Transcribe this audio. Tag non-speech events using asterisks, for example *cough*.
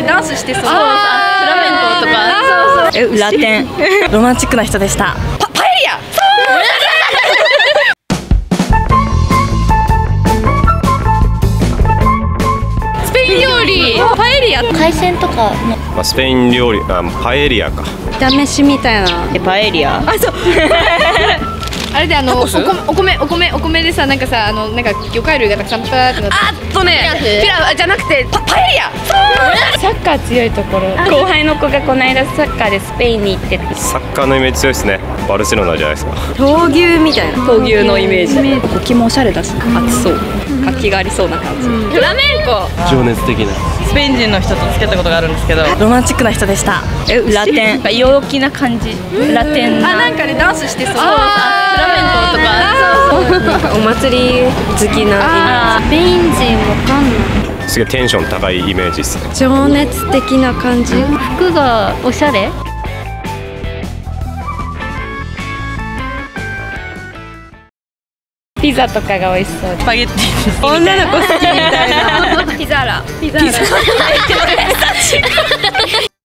でダンスしてそう。フラメンコとか。えラテン。ロマンチックな人でした。パパエリア。スペイン料理。パエリア。海鮮とかの。まあ、スペイン料理あパエリアか。炒めしみたいな。えパエリア。あれであのお米お米お米お米でさなんかさあのなんか魚介類がたくさんパーってなって。あっとね。ピラフじゃなくてパパエリア。サッカー強いところ。後輩の子がこの間サッカーでスペインに行ってて。サッカーのイメージ強いですね。バルセロナじゃないですか。闘牛みたいな。闘牛のイメージ。国旗もおしゃれだし。熱そう。活気がありそうな感じ。フラメンコ。情熱的な。スペイン人の人と付き合ったことがあるんですけど。ロマンチックな人でした。えラテン。陽気な感じ。ラテンあなんかねダンスしてそう *laughs* お祭り好きなスペイン人わかんない。すげえテンション高いイメージですね。情熱的な感じ。服がおしゃれ？ピザとかが美味しそう。スパゲッティ女の子好きみたいな。*laughs* ピザーラ。ピザピザ